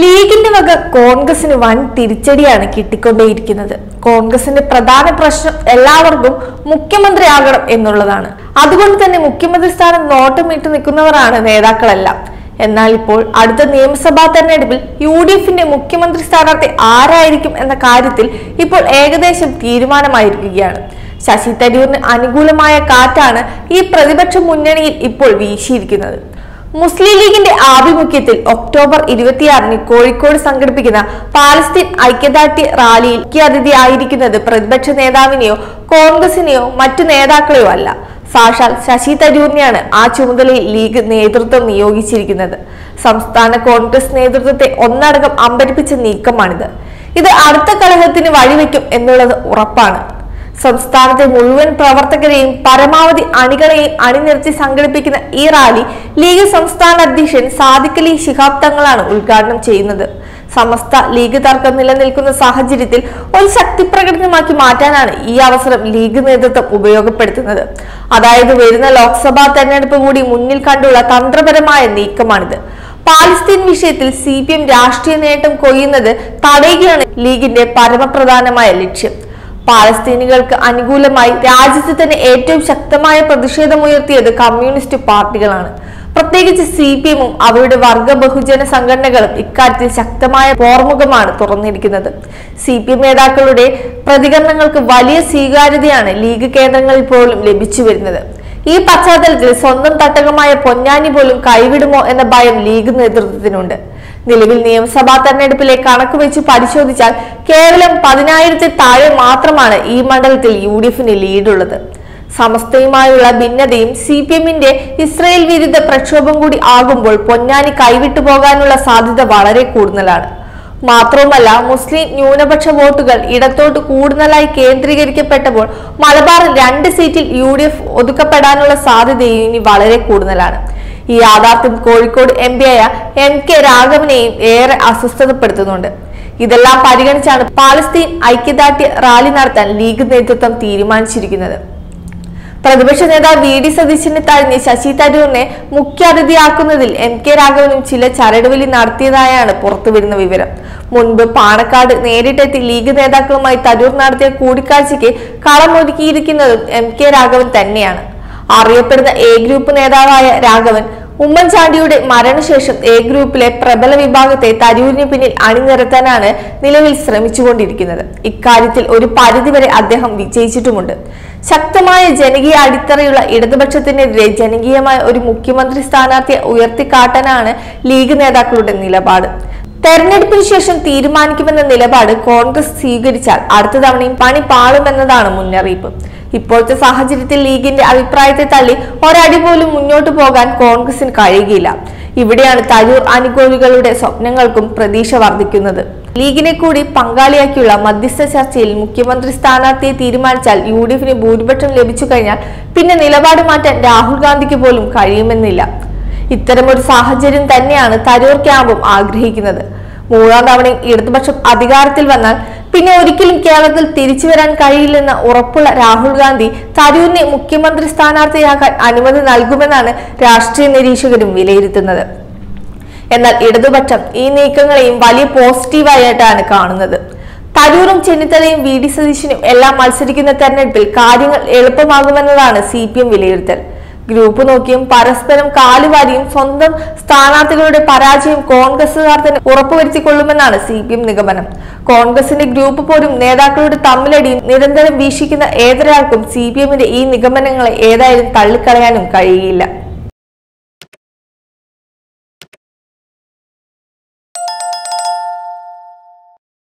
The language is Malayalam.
ലീഗിന്റെ വക കോൺഗ്രസിന് വൻ തിരിച്ചടിയാണ് കിട്ടിക്കൊണ്ടേയിരിക്കുന്നത്. കോൺഗ്രസിന്റെ പ്രധാന പ്രശ്നം എല്ലാവർക്കും മുഖ്യമന്ത്രി മുഖ്യമന്ത്രിയാകണം എന്നുള്ളതാണ്. അതുകൊണ്ട് തന്നെ മുഖ്യമന്ത്രി സ്ഥാനം നോട്ടമിട്ട് നിൽക്കുന്നവരാണ് നേതാക്കളെല്ലാം. എന്നാൽ ഇപ്പോൾ അടുത്ത നിയമസഭാ തെരഞ്ഞെടുപ്പിൽ യു ഡി എഫിന്റെ മുഖ്യമന്ത്രി സ്ഥാനാർത്ഥി ആരായിരിക്കും എന്ന കാര്യത്തിൽ ഇപ്പോൾ ഏകദേശം തീരുമാനമായിരിക്കുകയാണ്. ശശി തരൂരിന് അനുകൂലമായ കാറ്റാണ് ഈ പ്രതിപക്ഷ മുന്നണിയിൽ ഇപ്പോൾ വീശിയിരിക്കുന്നത്. മുസ്ലിം ലീഗിന്റെ ആഭിമുഖ്യത്തിൽ ഒക്ടോബർ ഇരുപത്തിയാറിന് കോഴിക്കോട് സംഘടിപ്പിക്കുന്ന പാലസ്തീൻ ഐക്യദാർഢ്യ റാലിയിൽ മുഖ്യാതിഥിയായിരിക്കുന്നത് പ്രതിപക്ഷ നേതാവിനെയോ കോൺഗ്രസിനെയോ മറ്റു നേതാക്കളെയോ അല്ല. സാക്ഷാൽ ശശി തരൂരിനെയാണ് ആ ചുമതലയിൽ ലീഗ് നേതൃത്വം നിയോഗിച്ചിരിക്കുന്നത്. സംസ്ഥാന കോൺഗ്രസ് നേതൃത്വത്തെ ഒന്നടങ്കം അമ്പരിപ്പിച്ച നീക്കമാണിത്. ഇത് അടുത്ത കലഹത്തിന് വഴിവെക്കും എന്നുള്ളത് ഉറപ്പാണ്. സംസ്ഥാനത്തെ മുഴുവൻ പ്രവർത്തകരെയും പരമാവധി അണികളെയും അണിനിർത്തി സംഘടിപ്പിക്കുന്ന ഈ റാലി ലീഗ് സംസ്ഥാന അധ്യക്ഷൻ സാദിഖലി ശിഹാബ് തങ്ങളാണ് ഉദ്ഘാടനം ചെയ്യുന്നത്. സമസ്ത ലീഗ് തർക്കം നിലനിൽക്കുന്ന സാഹചര്യത്തിൽ ഒരു ശക്തി പ്രകടനമാക്കി മാറ്റാനാണ് ഈ അവസരം ലീഗ് നേതൃത്വം ഉപയോഗപ്പെടുത്തുന്നത്. അതായത് വരുന്ന ലോക്സഭാ തെരഞ്ഞെടുപ്പ് കൂടി മുന്നിൽ കണ്ടുള്ള തന്ത്രപരമായ നീക്കമാണിത്. പാലസ്തീൻ വിഷയത്തിൽ സി പി എം രാഷ്ട്രീയ നേട്ടം കൊയ്യുന്നത് തടയുകയാണ് ലീഗിന്റെ പരമപ്രധാനമായ ലക്ഷ്യം. പാലസ്തീനികൾക്ക് അനുകൂലമായി രാജ്യത്ത് തന്നെ ഏറ്റവും ശക്തമായ പ്രതിഷേധമുയർത്തിയത് കമ്മ്യൂണിസ്റ്റ് പാർട്ടികളാണ്. പ്രത്യേകിച്ച് സി പി എമ്മും അവരുടെ വർഗ ബഹുജന സംഘടനകളും ഇക്കാര്യത്തിൽ ശക്തമായ പോർമുഖമാണ് തുറന്നിരിക്കുന്നത്. സി പി എം നേതാക്കളുടെ പ്രതികരണങ്ങൾക്ക് വലിയ സ്വീകാര്യതയാണ് ലീഗ് കേന്ദ്രങ്ങളിൽ പോലും ലഭിച്ചു വരുന്നത്. ഈ പശ്ചാത്തലത്തിൽ സ്വന്തം തട്ടകമായ പൊന്നാനി പോലും കൈവിടുമോ എന്ന ഭയം ലീഗ് നേതൃത്വത്തിനുണ്ട്. നിലവിൽ നിയമസഭാ തെരഞ്ഞെടുപ്പിലെ കണക്ക് വെച്ച് പരിശോധിച്ചാൽ കേവലം പതിനായിരത്തിൽ താഴെ മാത്രമാണ് ഈ മണ്ഡലത്തിൽ യു ഡി എഫിന് ലീഡുള്ളത് സമസ്തയുമായുള്ള ഭിന്നതയും സി പി എമ്മിന്റെ ഇസ്രയേൽ വിരുദ്ധ പ്രക്ഷോഭം കൂടി ആകുമ്പോൾ പൊന്നാനി കൈവിട്ടു പോകാനുള്ള സാധ്യത വളരെ കൂടുതലാണ്. മാത്രവുമല്ല മുസ്ലിം ന്യൂനപക്ഷ വോട്ടുകൾ ഇടത്തോട്ട് കൂടുതലായി കേന്ദ്രീകരിക്കപ്പെട്ടപ്പോൾ മലബാർ രണ്ട് സീറ്റിൽ യു ഡി എഫ് ഒതുക്കപ്പെടാനുള്ള സാധ്യതയും ഇനി വളരെ കൂടുതലാണ്. ഈ യാഥാർത്ഥ്യം കോഴിക്കോട് എം പിയായ എം കെ രാഘവനെയും ഏറെ അസ്വസ്ഥതപ്പെടുത്തുന്നുണ്ട്. ഇതെല്ലാം പരിഗണിച്ചാണ് പാലസ്തീൻ ഐക്യദാർഢ്യ റാലി നടത്താൻ ലീഗ് നേതൃത്വം തീരുമാനിച്ചിരിക്കുന്നത്. പ്രതിപക്ഷ നേതാവ് വി ഡി സതീശനെ തഴഞ്ഞ് ശശി തരൂരിനെ മുഖ്യ അതിഥിയാക്കുന്നതിൽ എം കെ രാഘവനും ചില ചരടുവലി നടത്തിയതായാണ് പുറത്തുവരുന്ന വിവരം. മുൻപ് പാണക്കാട് നേരിട്ടെത്തി ലീഗ് നേതാക്കളുമായി തരൂർ നടത്തിയ കൂടിക്കാഴ്ചയ്ക്ക് കളമൊരുക്കിയിരിക്കുന്നതും എം കെ രാഘവൻ തന്നെയാണ്. അറിയപ്പെടുന്ന എ ഗ്രൂപ്പ് നേതാവായ രാഘവൻ ഉമ്മൻചാണ്ടിയുടെ മരണശേഷം എ ഗ്രൂപ്പിലെ പ്രബല വിഭാഗത്തെ തരൂരിന് പിന്നിൽ അണിനിരത്താനാണ് നിലവിൽ ശ്രമിച്ചുകൊണ്ടിരിക്കുന്നത്. ഇക്കാര്യത്തിൽ ഒരു പരിധിവരെ അദ്ദേഹം വിജയിച്ചിട്ടുമുണ്ട്. ശക്തമായ ജനകീയ അടിത്തറയുള്ള ഇടതുപക്ഷത്തിനെതിരെ ജനകീയമായ ഒരു മുഖ്യമന്ത്രി സ്ഥാനാർത്ഥിയെ ഉയർത്തിക്കാട്ടാനാണ് ലീഗ് നേതാക്കളുടെ നിലപാട്. തെരഞ്ഞെടുപ്പിന് ശേഷം തീരുമാനിക്കുമെന്ന നിലപാട് കോൺഗ്രസ് സ്വീകരിച്ചാൽ അടുത്ത തവണയും പണി പാളുമെന്നതാണ് മുന്നറിയിപ്പ്. ഇപ്പോഴത്തെ സാഹചര്യത്തിൽ ലീഗിന്റെ അഭിപ്രായത്തെ തള്ളി ഒരടി പോലും മുന്നോട്ടു പോകാൻ കോൺഗ്രസിന് കഴിയുകയില്ല. ഇവിടെയാണ് തരൂർ അനുകൂലികളുടെ സ്വപ്നങ്ങൾക്കും പ്രതീക്ഷ വർദ്ധിക്കുന്നത്. ലീഗിനെ കൂടി പങ്കാളിയാക്കിയുള്ള മധ്യസ്ഥ ചർച്ചയിൽ മുഖ്യമന്ത്രി സ്ഥാനാർത്ഥിയെ തീരുമാനിച്ചാൽ യു ഡി എഫിന് ഭൂരിപക്ഷം ലഭിച്ചു കഴിഞ്ഞാൽ പിന്നെ നിലപാട് മാറ്റാൻ രാഹുൽ ഗാന്ധിക്ക് പോലും കഴിയുമെന്നില്ല. ഇത്തരമൊരു സാഹചര്യം തന്നെയാണ് തരൂർ ക്യാമ്പും ആഗ്രഹിക്കുന്നത്. മൂന്നാം തവണയും ഇടതുപക്ഷം അധികാരത്തിൽ വന്നാൽ പിന്നെ ഒരിക്കലും കേരളത്തിൽ തിരിച്ചു വരാൻ കഴിയില്ലെന്ന് ഉറപ്പുള്ള രാഹുൽ ഗാന്ധി തരൂരിനെ മുഖ്യമന്ത്രി സ്ഥാനാർത്ഥിയാക്കാൻ അനുമതി നൽകുമെന്നാണ് രാഷ്ട്രീയ നിരീക്ഷകരും വിലയിരുത്തുന്നത്. എന്നാൽ ഇടതുപക്ഷം ഈ നീക്കങ്ങളെയും വലിയ പോസിറ്റീവായിട്ടാണ് കാണുന്നത്. തരൂരും ചെന്നിത്തലയും വി ഡി സതീശനും എല്ലാം മത്സരിക്കുന്ന തെരഞ്ഞെടുപ്പിൽ കാര്യങ്ങൾ എളുപ്പമാകുമെന്നതാണ് സി പി എം വിലയിരുത്തൽ. ഗ്രൂപ്പ് നോക്കിയും പരസ്പരം കാലുവാരിയും സ്വന്തം സ്ഥാനാർത്ഥികളുടെ പരാജയം കോൺഗ്രസുകാർ തന്നെ ഉറപ്പുവരുത്തിക്കൊള്ളുമെന്നാണ് സി പി എം നിഗമനം. കോൺഗ്രസിന്റെ ഗ്രൂപ്പ് പോലും നേതാക്കളുടെ തമ്മിലടിയും നിരന്തരം വീക്ഷിക്കുന്ന ഏതൊരാൾക്കും സി പി എമ്മിന്റെ ഈ നിഗമനങ്ങളെ ഏതായാലും തള്ളിക്കളയാനും കഴിയില്ല.